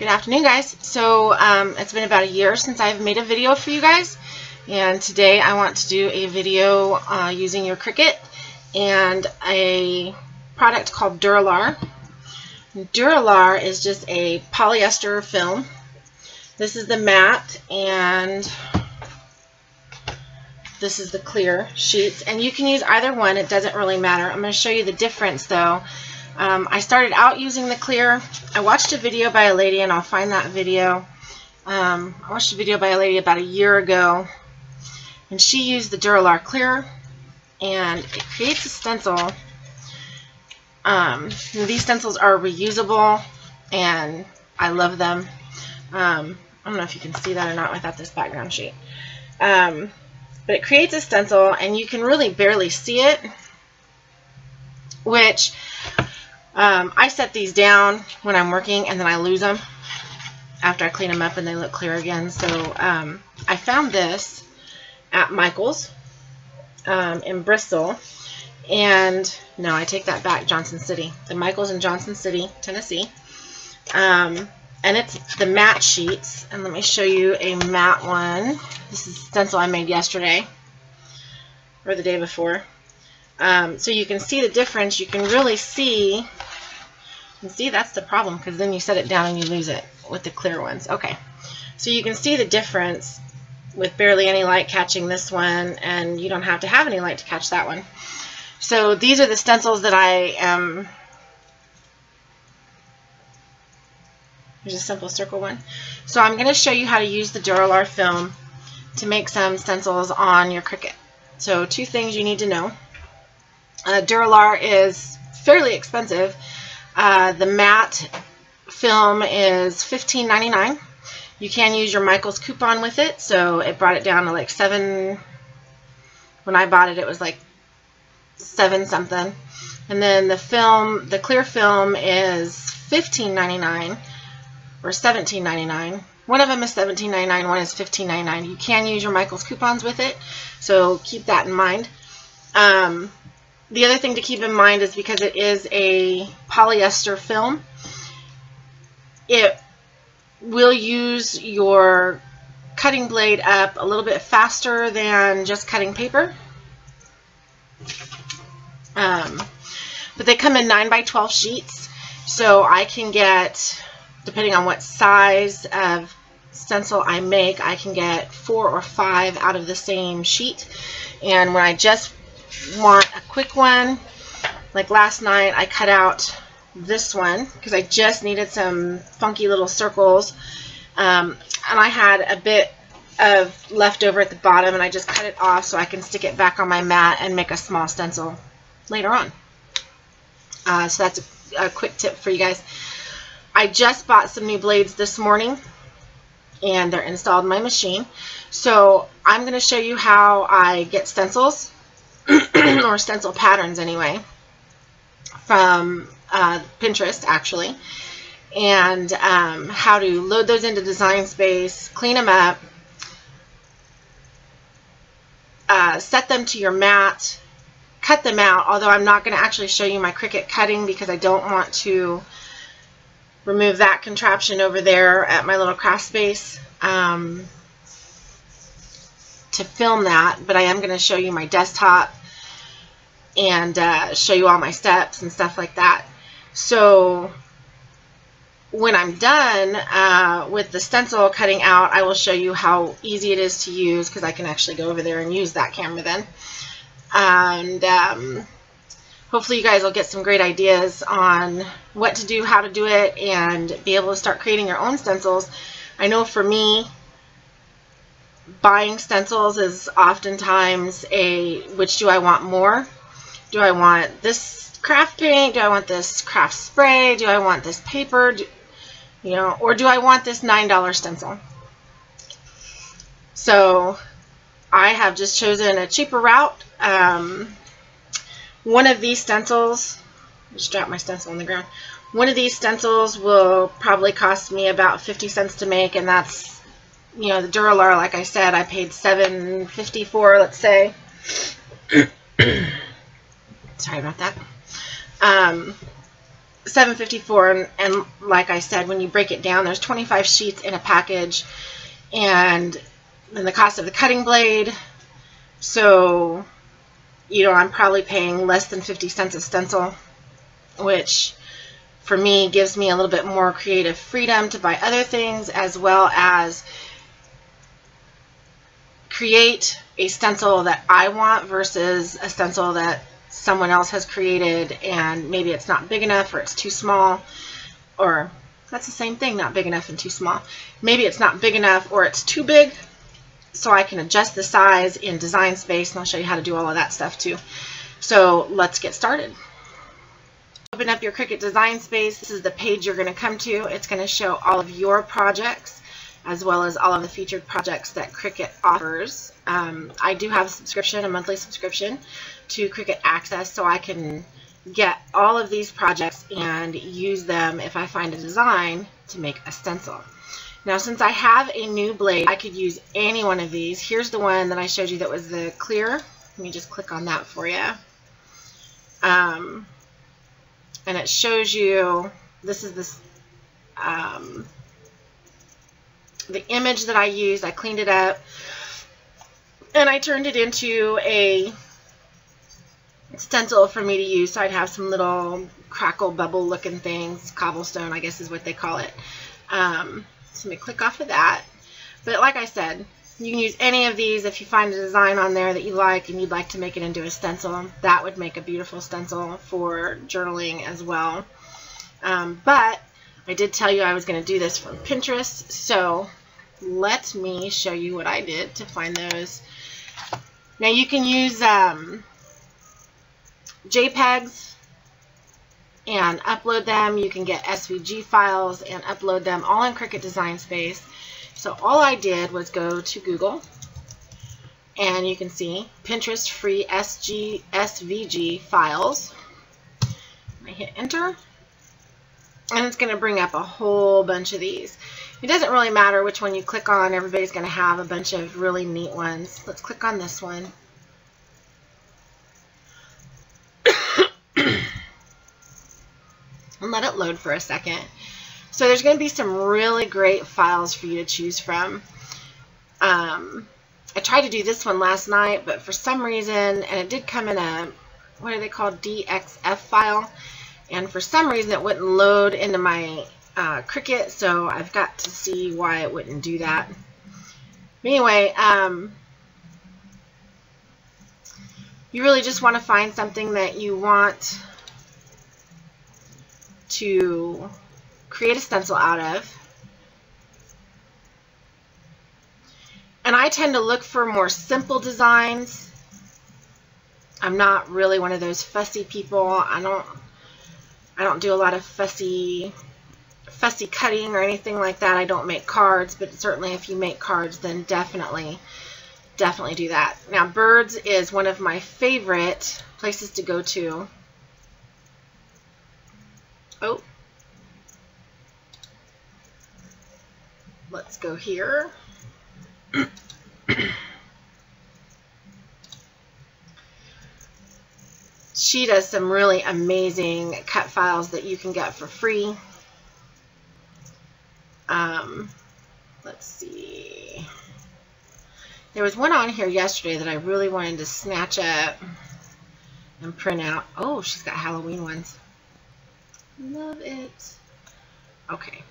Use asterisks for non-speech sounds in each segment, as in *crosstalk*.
Good afternoon, guys. So um, it's been about a year since I've made a video for you guys, and today I want to do a video uh, using your Cricut and a product called Duralar. Duralar is just a polyester film. This is the matte, and this is the clear sheets, and you can use either one. It doesn't really matter. I'm going to show you the difference, though. Um, I started out using the clear. I watched a video by a lady, and I'll find that video. Um, I watched a video by a lady about a year ago, and she used the Duralar clear, and it creates a stencil. Um, these stencils are reusable, and I love them. Um, I don't know if you can see that or not without this background sheet. Um, but it creates a stencil, and you can really barely see it, which um, I set these down when I'm working and then I lose them after I clean them up and they look clear again. So um, I found this at Michael's um, in Bristol. And no, I take that back, Johnson City. The Michael's in Johnson City, Tennessee. Um, and it's the matte sheets. And let me show you a matte one. This is a stencil I made yesterday or the day before. Um, so you can see the difference. You can really see, and see that's the problem because then you set it down and you lose it with the clear ones. Okay, so you can see the difference with barely any light catching this one and you don't have to have any light to catch that one. So these are the stencils that I am, here's a simple circle one. So I'm going to show you how to use the Duralar film to make some stencils on your Cricut. So two things you need to know. Uh, Duralar is fairly expensive. Uh, the matte film is $15.99. You can use your Michaels coupon with it, so it brought it down to like seven. When I bought it, it was like seven something. And then the film, the clear film is $15.99 or $17.99. One of them is $17.99, one is $15.99. You can use your Michaels coupons with it, so keep that in mind. Um, the other thing to keep in mind is because it is a polyester film, it will use your cutting blade up a little bit faster than just cutting paper. Um, but they come in 9 by 12 sheets, so I can get, depending on what size of stencil I make, I can get four or five out of the same sheet. And when I just want a quick one, like last night I cut out this one because I just needed some funky little circles um, and I had a bit of leftover at the bottom and I just cut it off so I can stick it back on my mat and make a small stencil later on. Uh, so that's a, a quick tip for you guys. I just bought some new blades this morning and they're installed in my machine. So I'm going to show you how I get stencils *clears throat* or stencil patterns anyway, from uh, Pinterest actually, and um, how to load those into Design Space, clean them up, uh, set them to your mat, cut them out, although I'm not going to actually show you my Cricut cutting because I don't want to remove that contraption over there at my little craft space. Um, to film that, but I am going to show you my desktop and uh, show you all my steps and stuff like that. So when I'm done uh, with the stencil cutting out, I will show you how easy it is to use because I can actually go over there and use that camera then. And um, hopefully you guys will get some great ideas on what to do, how to do it, and be able to start creating your own stencils. I know for me, buying stencils is oftentimes a which do I want more? Do I want this craft paint? Do I want this craft spray? Do I want this paper? Do, you know, or do I want this $9 stencil? So I have just chosen a cheaper route. Um, one of these stencils, just drop my stencil on the ground. One of these stencils will probably cost me about 50 cents to make, and that's you know, the Duralar, like I said, I paid seven fifty for, let's say. *coughs* *coughs* Sorry about that. Um, 754 and, and like I said when you break it down there's 25 sheets in a package and then the cost of the cutting blade so you know I'm probably paying less than 50 cents a stencil which for me gives me a little bit more creative freedom to buy other things as well as create a stencil that I want versus a stencil that someone else has created and maybe it's not big enough or it's too small or that's the same thing not big enough and too small. Maybe it's not big enough or it's too big so I can adjust the size in design space and I'll show you how to do all of that stuff too. So let's get started. Open up your Cricut design space. This is the page you're going to come to. It's going to show all of your projects as well as all of the featured projects that Cricut offers. Um, I do have a subscription, a monthly subscription to Cricut Access, so I can get all of these projects and use them if I find a design to make a stencil. Now since I have a new blade, I could use any one of these. Here's the one that I showed you that was the clear. Let me just click on that for you. Um, and it shows you, this is this um, the image that I used, I cleaned it up, and I turned it into a stencil for me to use. So I'd have some little crackle bubble looking things, cobblestone I guess is what they call it. Um, so let me click off of that. But like I said, you can use any of these if you find a design on there that you like and you'd like to make it into a stencil. That would make a beautiful stencil for journaling as well. Um, but I did tell you I was going to do this from Pinterest, so let me show you what I did to find those. Now you can use um, JPEGs and upload them. You can get SVG files and upload them all in Cricut Design Space. So all I did was go to Google and you can see Pinterest free SG, SVG files. I hit enter and it's going to bring up a whole bunch of these. It doesn't really matter which one you click on. Everybody's going to have a bunch of really neat ones. Let's click on this one. *coughs* and let it load for a second. So there's going to be some really great files for you to choose from. Um, I tried to do this one last night, but for some reason, and it did come in a, what are they called, DXF file, and for some reason it wouldn't load into my uh, Cricut, so I've got to see why it wouldn't do that. Anyway, um, you really just want to find something that you want to create a stencil out of. And I tend to look for more simple designs. I'm not really one of those fussy people. I don't I don't do a lot of fussy fussy cutting or anything like that. I don't make cards, but certainly if you make cards, then definitely, definitely do that. Now, birds is one of my favorite places to go to. Oh. Let's go here. she does some really amazing cut files that you can get for free. Um, let's see. There was one on here yesterday that I really wanted to snatch up and print out. Oh, she's got Halloween ones. Love it. Okay.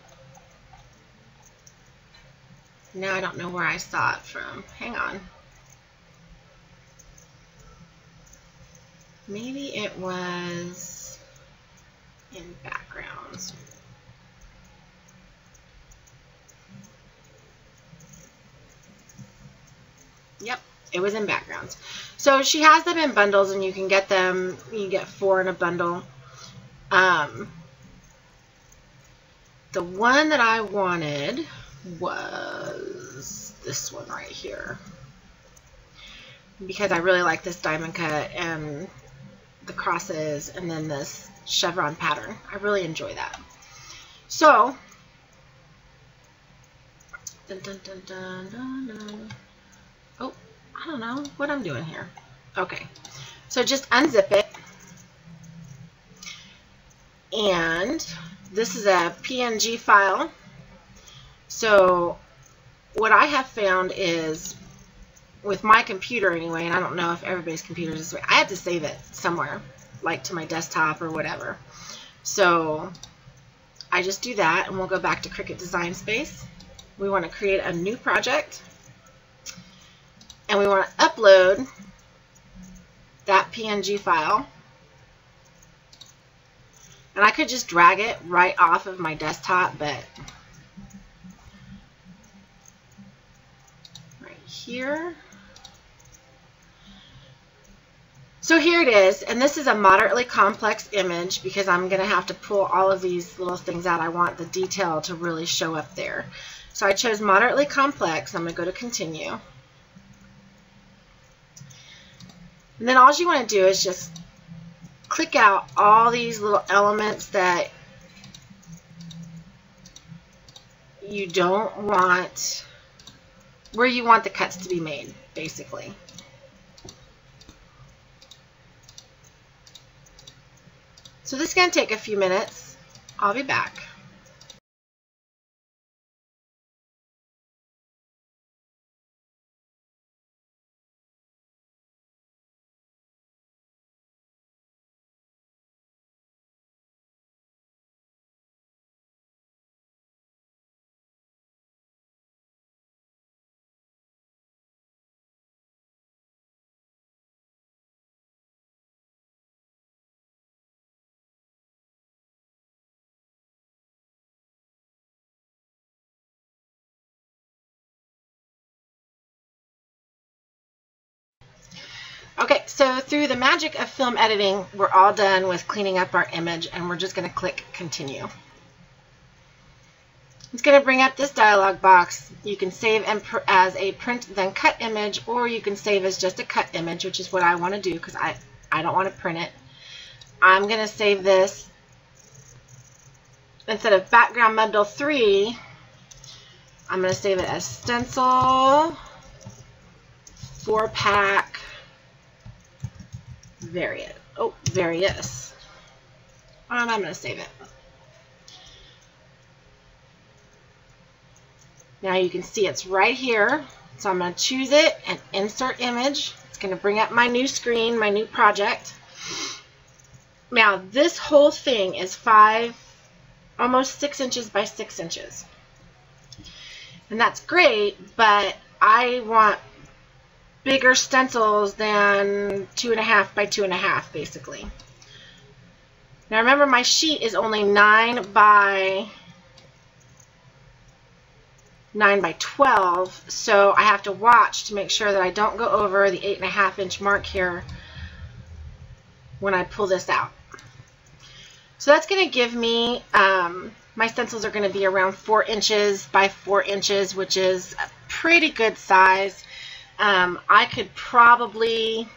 Now I don't know where I saw it from. Hang on. Maybe it was in backgrounds. Yep, it was in backgrounds. So she has them in bundles, and you can get them. You get four in a bundle. Um, the one that I wanted was this one right here. Because I really like this diamond cut and the crosses and then this chevron pattern. I really enjoy that. So, dun, dun, dun, I don't know what I'm doing here. Okay, so just unzip it. And this is a PNG file. So what I have found is with my computer anyway, and I don't know if everybody's computer is this way, I have to save it somewhere, like to my desktop or whatever. So I just do that and we'll go back to Cricut Design Space. We want to create a new project and we want to upload that PNG file. And I could just drag it right off of my desktop, but right here. So here it is, and this is a moderately complex image because I'm going to have to pull all of these little things out. I want the detail to really show up there. So I chose moderately complex. I'm going to go to continue. And then all you want to do is just click out all these little elements that you don't want, where you want the cuts to be made, basically. So this is going to take a few minutes. I'll be back. So through the magic of film editing, we're all done with cleaning up our image and we're just going to click continue. It's going to bring up this dialog box. You can save as a print then cut image or you can save as just a cut image, which is what I want to do because I, I don't want to print it. I'm going to save this instead of background bundle 3, I'm going to save it as stencil 4 pack variant. Oh, various. And I'm going to save it. Now you can see it's right here. So I'm going to choose it and insert image. It's going to bring up my new screen, my new project. Now this whole thing is five, almost six inches by six inches. And that's great, but I want bigger stencils than two and a half by two and a half, basically. Now remember, my sheet is only 9 by 9 by 12, so I have to watch to make sure that I don't go over the 8.5 inch mark here when I pull this out. So that's going to give me, um, my stencils are going to be around 4 inches by 4 inches, which is a pretty good size. Um, I could probably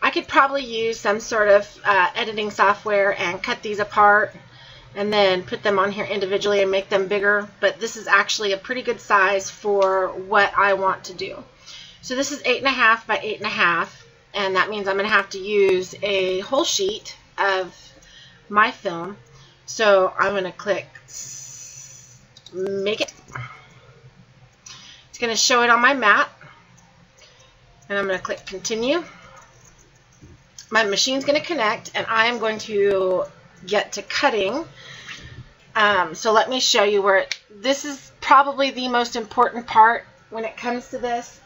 I could probably use some sort of uh, editing software and cut these apart and then put them on here individually and make them bigger but this is actually a pretty good size for what I want to do. So this is 8.5 by 8.5 and that means I'm going to have to use a whole sheet of my film. So I'm going to click make it. It's going to show it on my mat and I'm going to click continue. My machine's going to connect and I am going to get to cutting. Um, so let me show you where it, this is probably the most important part when it comes to this.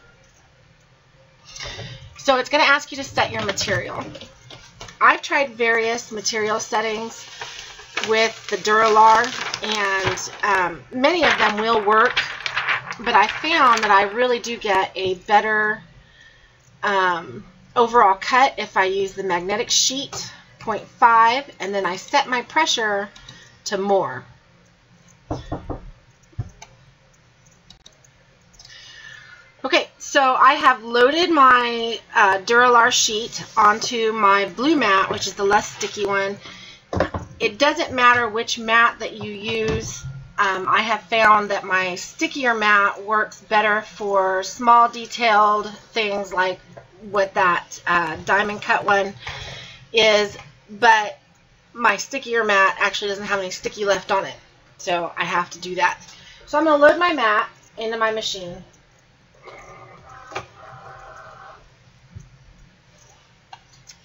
So it's going to ask you to set your material. I've tried various material settings with the Duralar, and um, many of them will work, but I found that I really do get a better um, overall cut if I use the magnetic sheet 0.5 and then I set my pressure to more. Okay, so I have loaded my uh, Duralar sheet onto my blue mat, which is the less sticky one. It doesn't matter which mat that you use. Um, I have found that my stickier mat works better for small detailed things like what that uh, diamond cut one is, but my stickier mat actually doesn't have any sticky left on it. So I have to do that. So I'm going to load my mat into my machine.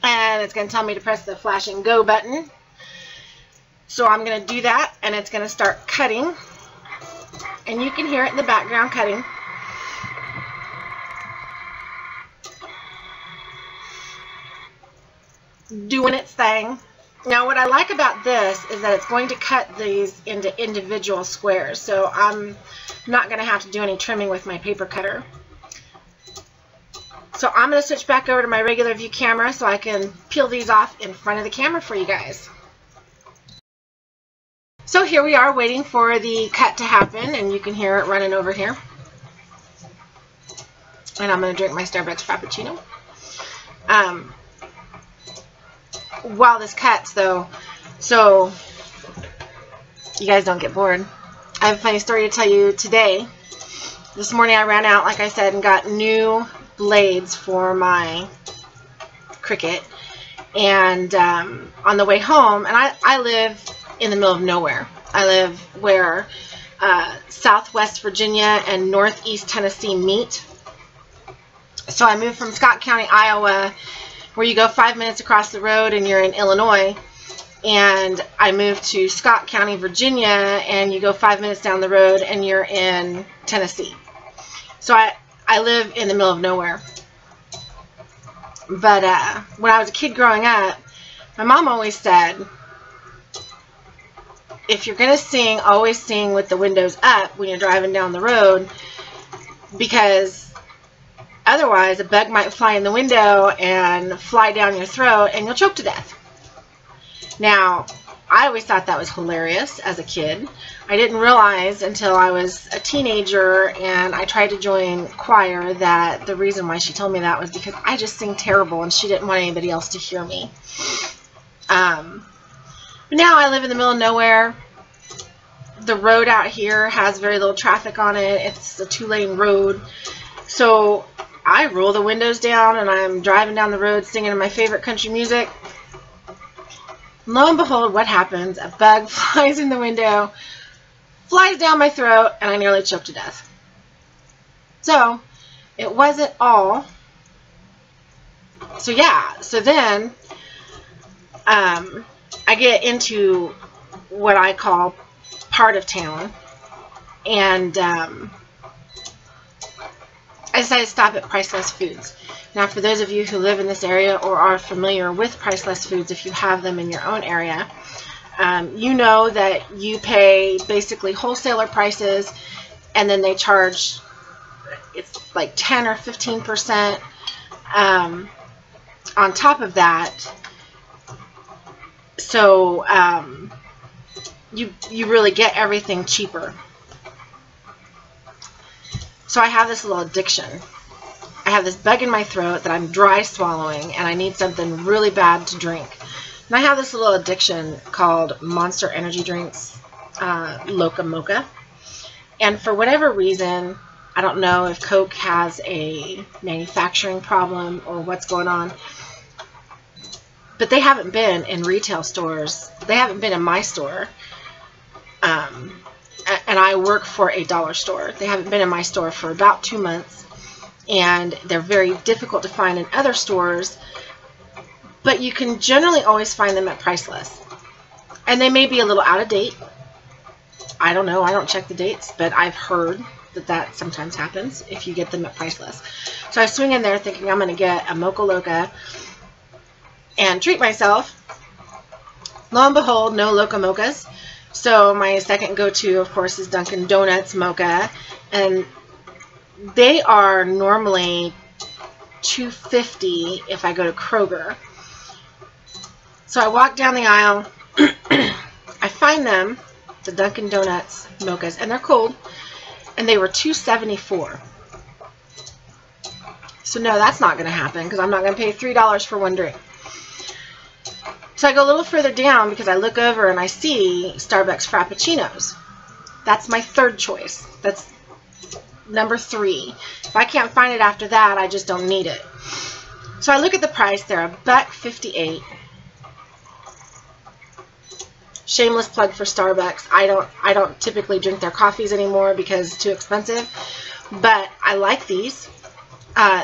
And it's going to tell me to press the flashing go button. So I'm going to do that and it's going to start cutting. And you can hear it in the background cutting. Doing its thing. Now what I like about this is that it's going to cut these into individual squares. So I'm not going to have to do any trimming with my paper cutter. So I'm going to switch back over to my regular view camera so I can peel these off in front of the camera for you guys. So here we are waiting for the cut to happen and you can hear it running over here. And I'm going to drink my Starbucks Frappuccino. Um, while this cuts though, so you guys don't get bored. I have a funny story to tell you today. This morning I ran out, like I said, and got new blades for my Cricut. And um, on the way home, and I, I live in the middle of nowhere. I live where uh, southwest Virginia and northeast Tennessee meet. So I moved from Scott County, Iowa, where you go five minutes across the road and you're in Illinois. And I moved to Scott County, Virginia, and you go five minutes down the road and you're in Tennessee. So I, I live in the middle of nowhere. But uh, when I was a kid growing up, my mom always said, if you're going to sing, always sing with the windows up when you're driving down the road because otherwise a bug might fly in the window and fly down your throat and you'll choke to death. Now, I always thought that was hilarious as a kid. I didn't realize until I was a teenager and I tried to join choir that the reason why she told me that was because I just sing terrible and she didn't want anybody else to hear me. Um, but now I live in the middle of nowhere. The road out here has very little traffic on it. It's a two-lane road. So I roll the windows down and I'm driving down the road singing my favorite country music. Lo and behold, what happens? A bug *laughs* flies in the window, flies down my throat, and I nearly choke to death. So, it wasn't all. So yeah, so then, um, I get into what I call part of town, and um, I decided to stop at Priceless Foods. Now, for those of you who live in this area or are familiar with Priceless Foods, if you have them in your own area, um, you know that you pay basically wholesaler prices, and then they charge it's like 10 or 15 percent um, on top of that so um, you you really get everything cheaper. So I have this little addiction. I have this bug in my throat that I'm dry swallowing, and I need something really bad to drink. And I have this little addiction called Monster Energy Drinks uh, Loca Mocha. And for whatever reason, I don't know if Coke has a manufacturing problem or what's going on, but they haven't been in retail stores. They haven't been in my store. Um, and I work for a dollar store. They haven't been in my store for about two months, and they're very difficult to find in other stores, but you can generally always find them at Priceless. And they may be a little out of date. I don't know. I don't check the dates, but I've heard that that sometimes happens if you get them at Priceless. So I swing in there thinking I'm going to get a Mocha Loca and treat myself. Lo and behold, no Loca Mochas. So my second go-to, of course, is Dunkin' Donuts Mocha. And they are normally 250 if I go to Kroger. So I walk down the aisle. *clears throat* I find them, the Dunkin' Donuts mochas, and they're cold, and they were 274. So no, that's not going to happen because I'm not going to pay $3 for one drink. So I go a little further down because I look over and I see Starbucks Frappuccinos. That's my third choice. That's number three. If I can't find it after that, I just don't need it. So I look at the price. They're a buck 58. Shameless plug for Starbucks. I don't I don't typically drink their coffees anymore because it's too expensive. But I like these. Uh,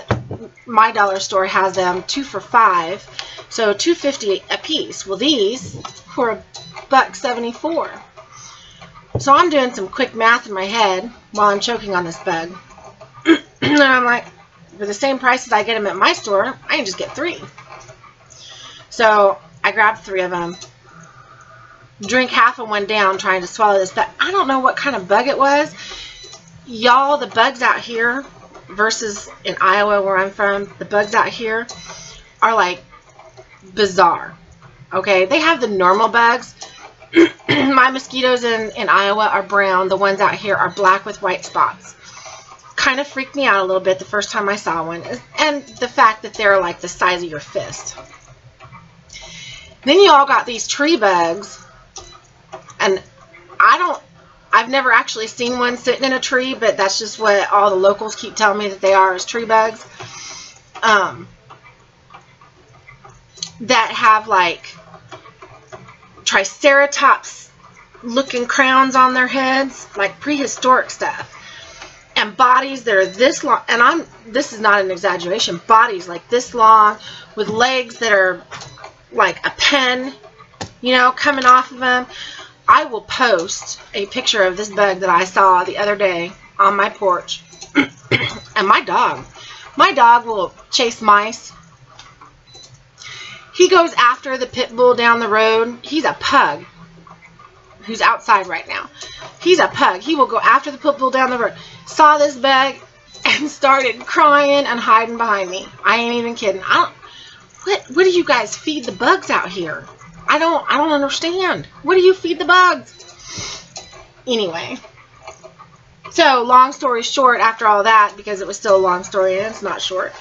my dollar store has them two for five, so two fifty a piece. Well, these were a buck seventy four. So I'm doing some quick math in my head while I'm choking on this bug, *clears throat* and I'm like, for the same price as I get them at my store, I can just get three. So I grabbed three of them, drink half of one down trying to swallow this, but I don't know what kind of bug it was. Y'all, the bugs out here versus in Iowa where I'm from, the bugs out here are like bizarre. Okay, they have the normal bugs. *clears throat* My mosquitoes in, in Iowa are brown. The ones out here are black with white spots. Kind of freaked me out a little bit the first time I saw one. And the fact that they're like the size of your fist. Then you all got these tree bugs. And I don't I've never actually seen one sitting in a tree, but that's just what all the locals keep telling me that they are as tree bugs. Um, that have like triceratops looking crowns on their heads, like prehistoric stuff. And bodies that are this long, and I'm, this is not an exaggeration, bodies like this long with legs that are like a pen, you know, coming off of them. I will post a picture of this bug that I saw the other day on my porch. *clears throat* and my dog, my dog will chase mice. He goes after the pit bull down the road. He's a pug who's outside right now. He's a pug. He will go after the pit bull down the road. Saw this bug *laughs* and started crying and hiding behind me. I ain't even kidding. I don't, what, what do you guys feed the bugs out here? I don't I don't understand. What do you feed the bugs? Anyway. So, long story short, after all that, because it was still a long story and it's not short,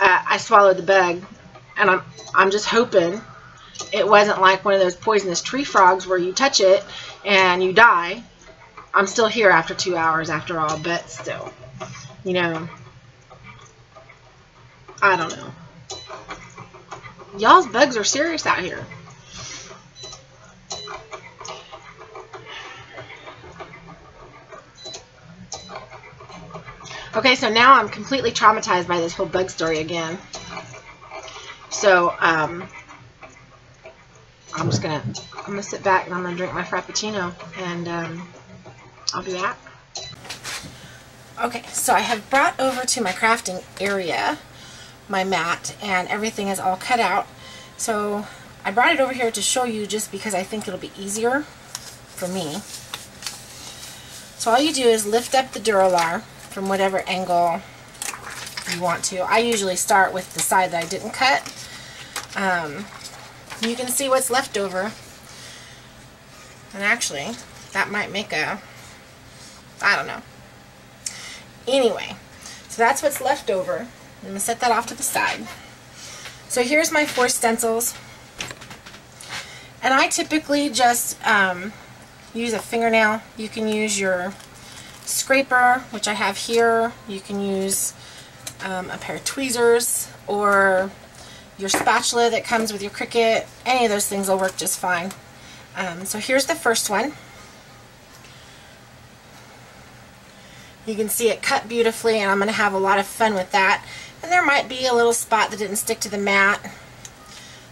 uh, I swallowed the bug. And I'm, I'm just hoping it wasn't like one of those poisonous tree frogs where you touch it and you die. I'm still here after two hours after all, but still, you know, I don't know. Y'all's bugs are serious out here. Okay, so now I'm completely traumatized by this whole bug story again. So, um, I'm just gonna, I'm gonna sit back and I'm gonna drink my Frappuccino, and, um, I'll be back. Okay, so I have brought over to my crafting area my mat, and everything is all cut out. So, I brought it over here to show you just because I think it'll be easier for me. So all you do is lift up the Duralar from whatever angle you want to. I usually start with the side that I didn't cut. Um, you can see what's left over. And actually, that might make a, I don't know. Anyway, so that's what's left over. I'm going to set that off to the side. So here's my four stencils. And I typically just um, use a fingernail. You can use your scraper, which I have here. You can use um, a pair of tweezers or your spatula that comes with your Cricut. Any of those things will work just fine. Um, so here's the first one. You can see it cut beautifully and I'm going to have a lot of fun with that. And there might be a little spot that didn't stick to the mat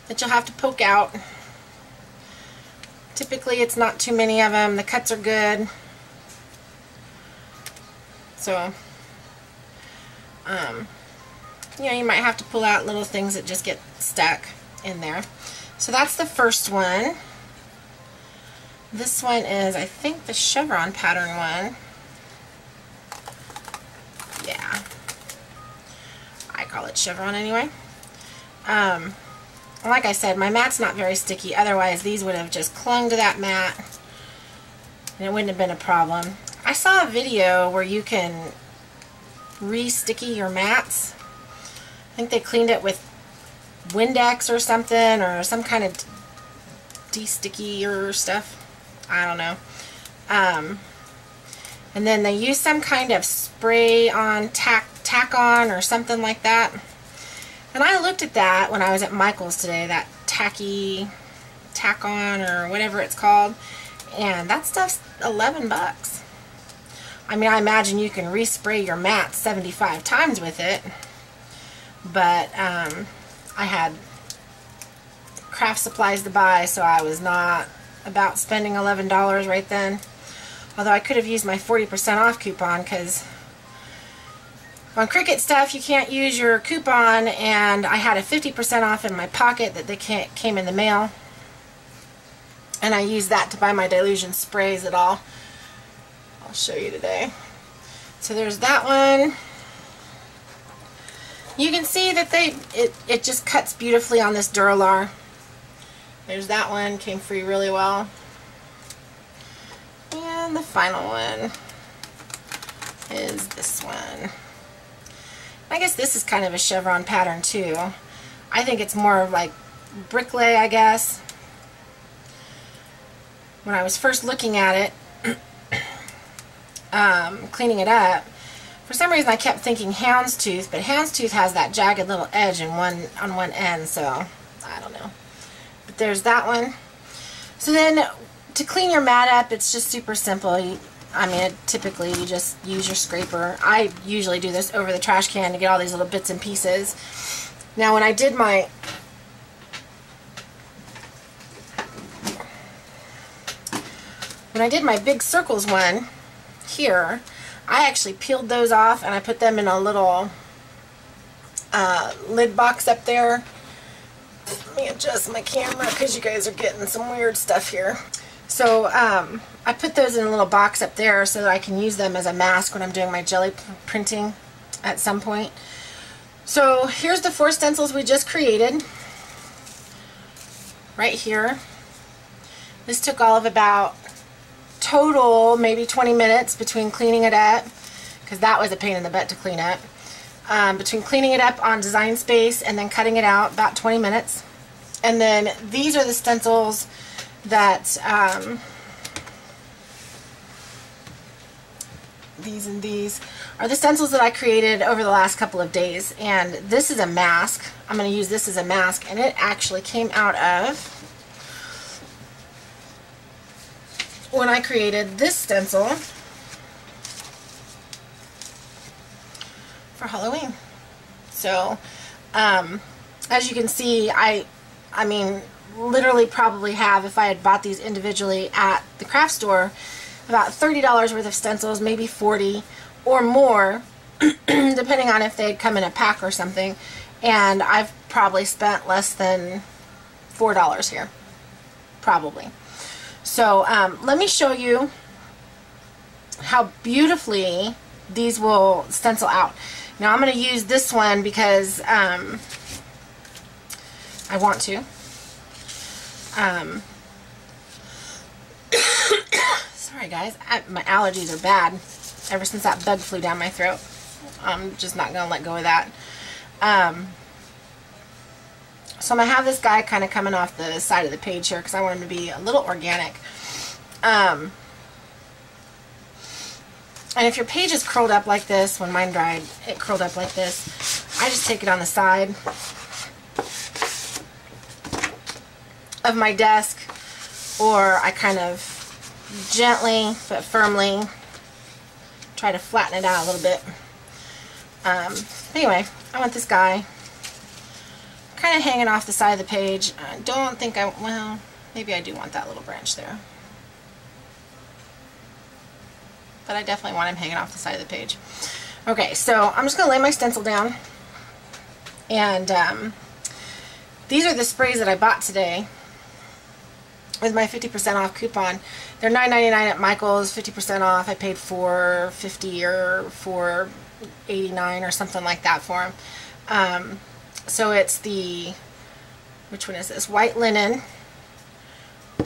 that you'll have to poke out. Typically it's not too many of them. The cuts are good. So, um, you know, you might have to pull out little things that just get stuck in there. So that's the first one. This one is, I think, the chevron pattern one. Yeah. I call it chevron anyway. Um, like I said, my mat's not very sticky. Otherwise, these would have just clung to that mat and it wouldn't have been a problem. I saw a video where you can re-sticky your mats. I think they cleaned it with Windex or something or some kind of de-sticky or stuff. I don't know. Um, And then they use some kind of spray on tack, tack on or something like that. And I looked at that when I was at Michael's today, that tacky tack on or whatever it's called. And that stuff's 11 bucks. I mean, I imagine you can respray your mat 75 times with it. But um, I had craft supplies to buy, so I was not about spending $11 right then. Although I could have used my 40% off coupon because on Cricut stuff you can't use your coupon and I had a 50% off in my pocket that they came in the mail. And I used that to buy my Dylusion sprays at all. I'll show you today. So there's that one. You can see that they it, it just cuts beautifully on this Duralar. There's that one, came free really well. And the final one is this one. I guess this is kind of a chevron pattern too. I think it's more like bricklay, I guess. When I was first looking at it, um, cleaning it up, for some reason I kept thinking houndstooth, but houndstooth has that jagged little edge in one on one end, so I don't know. But there's that one. So then to clean your mat up, it's just super simple. You, I mean, typically you just use your scraper. I usually do this over the trash can to get all these little bits and pieces. Now when I did my when I did my big circles one here, I actually peeled those off and I put them in a little uh, lid box up there. Let me adjust my camera because you guys are getting some weird stuff here. So um, I put those in a little box up there so that I can use them as a mask when I'm doing my jelly printing at some point. So here's the four stencils we just created right here. This took all of about total maybe 20 minutes between cleaning it up because that was a pain in the butt to clean up. Um, between cleaning it up on Design Space and then cutting it out about 20 minutes. And then these are the stencils that um, these and these are the stencils that I created over the last couple of days and this is a mask I'm going to use this as a mask and it actually came out of when I created this stencil for Halloween so um, as you can see I I mean literally probably have, if I had bought these individually at the craft store, about $30 worth of stencils, maybe 40 or more, *clears throat* depending on if they'd come in a pack or something. And I've probably spent less than $4 here. Probably. So um, let me show you how beautifully these will stencil out. Now I'm going to use this one because um, I want to. Um, *coughs* sorry guys, I, my allergies are bad ever since that bug flew down my throat. I'm just not going to let go of that. Um, so I'm going to have this guy kind of coming off the side of the page here because I want him to be a little organic. Um, and if your page is curled up like this, when mine dried, it curled up like this, I just take it on the side of my desk or I kind of gently but firmly try to flatten it out a little bit. Um, anyway, I want this guy kind of hanging off the side of the page. I don't think I, well, maybe I do want that little branch there. But I definitely want him hanging off the side of the page. Okay, so I'm just going to lay my stencil down. And um, these are the sprays that I bought today with my 50% off coupon. They're $9.99 at Michael's, 50% off. I paid $4.50 or $4.89 or something like that for them. Um, so it's the, which one is this? White linen.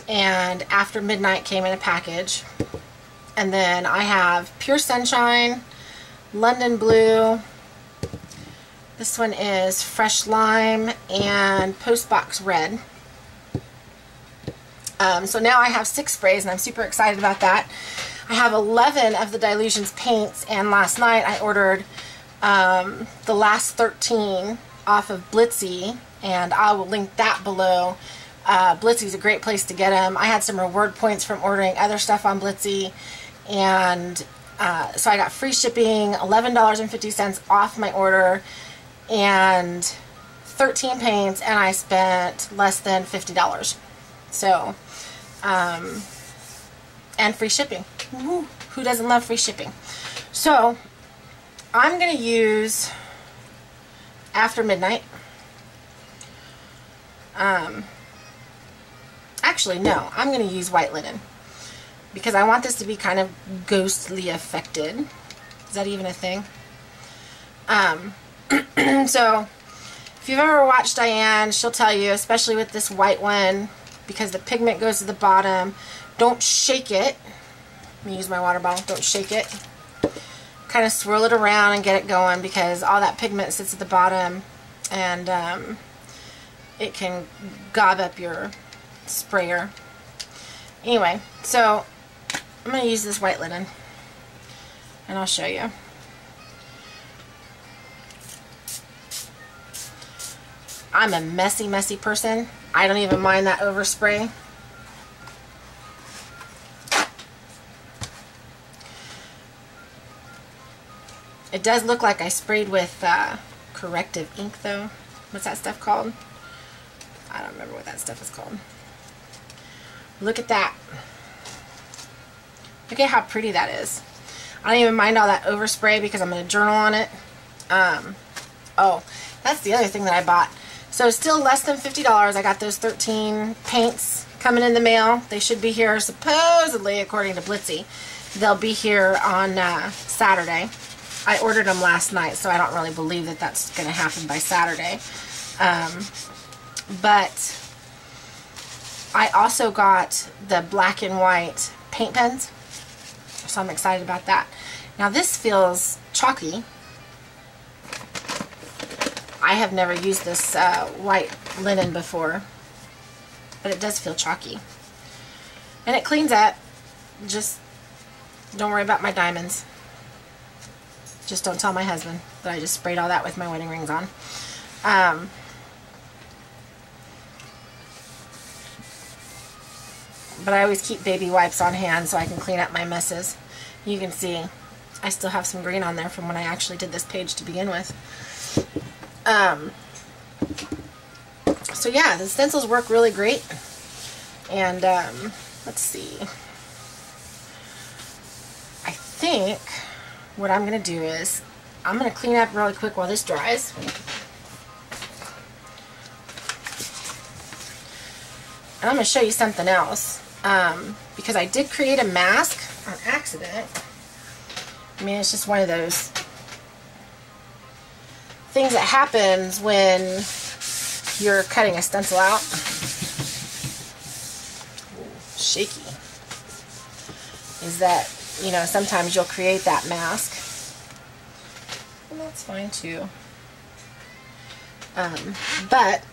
And After Midnight came in a package. And then I have Pure Sunshine, London Blue. This one is Fresh Lime and Postbox Red. Um, so now I have six sprays and I'm super excited about that. I have 11 of the Dylusions paints and last night I ordered um, the last 13 off of Blitsy and I will link that below. Uh, Blitsy is a great place to get them. I had some reward points from ordering other stuff on Blitsy and uh, so I got free shipping, $11.50 off my order and 13 paints and I spent less than $50. So, um, and free shipping. Woo, who doesn't love free shipping? So, I'm going to use After Midnight. Um, actually, no, I'm going to use White Linen because I want this to be kind of ghostly affected. Is that even a thing? Um, *clears throat* so, if you've ever watched Dyan, she'll tell you, especially with this white one, because the pigment goes to the bottom, don't shake it. Let me use my water bottle. Don't shake it. Kind of swirl it around and get it going because all that pigment sits at the bottom and um, it can gob up your sprayer. Anyway, so I'm going to use this white linen and I'll show you. I'm a messy, messy person. I don't even mind that overspray. It does look like I sprayed with uh, corrective ink though. What's that stuff called? I don't remember what that stuff is called. Look at that. Look at how pretty that is. I don't even mind all that overspray because I'm going to journal on it. Um, oh, that's the other thing that I bought. So still less than $50. I got those 13 paints coming in the mail. They should be here supposedly, according to Blitsy. They'll be here on uh, Saturday. I ordered them last night, so I don't really believe that that's going to happen by Saturday. Um, but I also got the black and white paint pens, so I'm excited about that. Now this feels chalky, I have never used this uh, white linen before, but it does feel chalky. And it cleans up. Just don't worry about my diamonds. Just don't tell my husband that I just sprayed all that with my wedding rings on. Um, but I always keep baby wipes on hand so I can clean up my messes. You can see I still have some green on there from when I actually did this page to begin with. Um, so yeah, the stencils work really great. And um, let's see. I think what I'm going to do is I'm going to clean up really quick while this dries. And I'm going to show you something else. Um, because I did create a mask on accident. I mean, it's just one of those things that happens when you're cutting a stencil out. shaky. Is that, you know, sometimes you'll create that mask. And that's fine too. Um, but,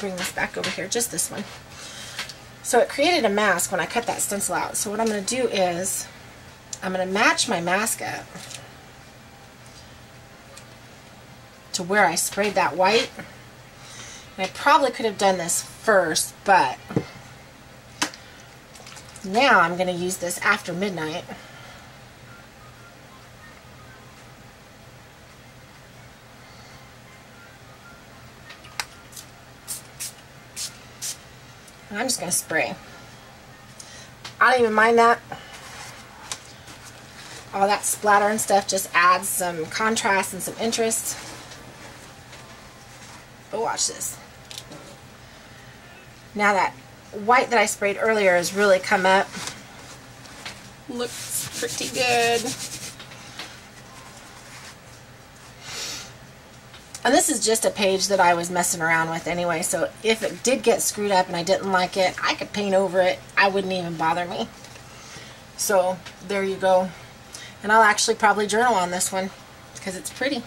bring this back over here, just this one. So it created a mask when I cut that stencil out. So what I'm going to do is, I'm going to match my mask up. to where I sprayed that white. And I probably could have done this first, but now I'm going to use this after midnight. I'm just going to spray. I don't even mind that. All that splatter and stuff just adds some contrast and some interest. But watch this. Now that white that I sprayed earlier has really come up. Looks pretty good. And this is just a page that I was messing around with anyway, so if it did get screwed up and I didn't like it, I could paint over it. I wouldn't even bother me. So, there you go. And I'll actually probably journal on this one because it's pretty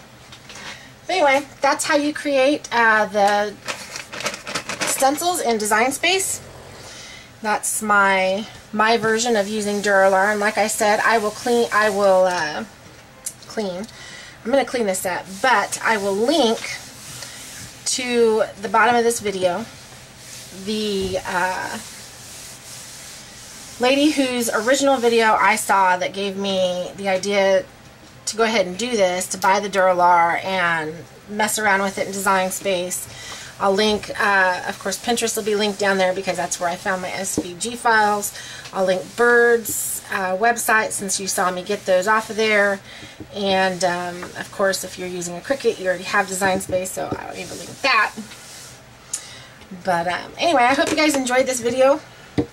anyway, that's how you create uh, the stencils in Design Space. That's my my version of using Dura-Lar. And like I said, I will clean. I will uh, clean. I'm going to clean this up, but I will link to the bottom of this video the uh, lady whose original video I saw that gave me the idea to go ahead and do this, to buy the Dura-Lar and mess around with it in design space. I'll link, uh, of course, Pinterest will be linked down there because that's where I found my SVG files. I'll link Bird's uh, website since you saw me get those off of there. And, um, of course, if you're using a Cricut, you already have Design Space, so I don't need to link that. But um, anyway, I hope you guys enjoyed this video. And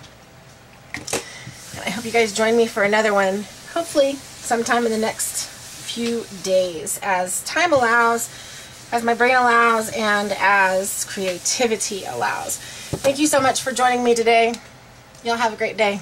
I hope you guys join me for another one, hopefully sometime in the next few days as time allows, as my brain allows, and as creativity allows. Thank you so much for joining me today. Y'all have a great day.